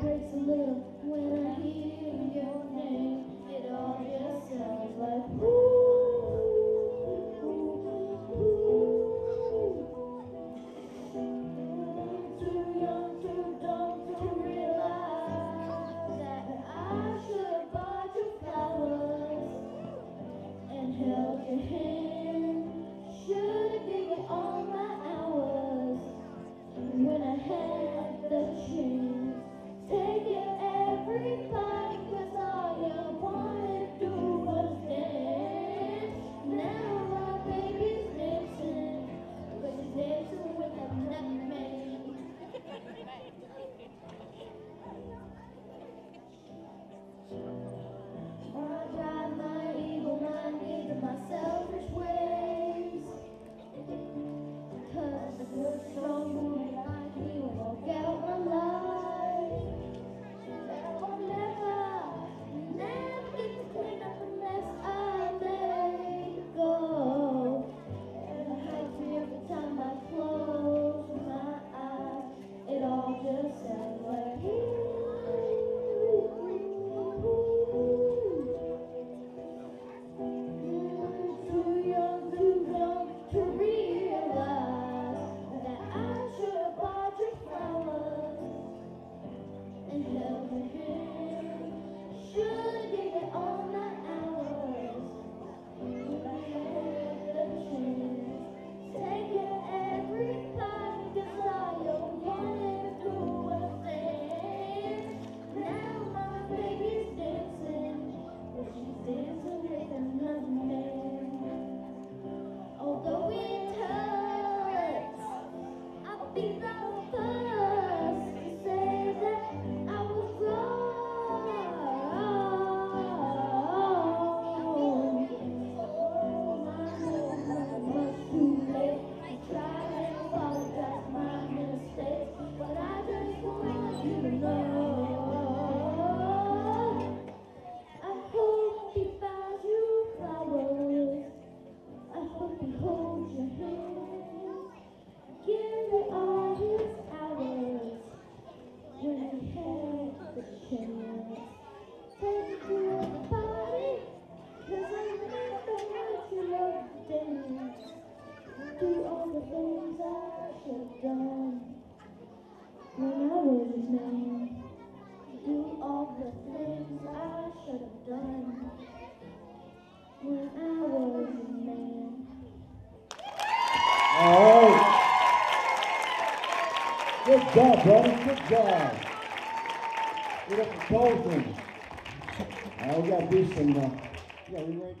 hurts a little when I hear your name. It all just sounds like ooh, ooh, ooh. Too young, too dumb to realize that I should bought you flowers and held your hand. Should've given all my hours when I had the chance. Thank you. Good job, brother. Good job. Get up. Now we got to do uh, yeah, we ready.